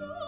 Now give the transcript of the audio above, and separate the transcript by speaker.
Speaker 1: love.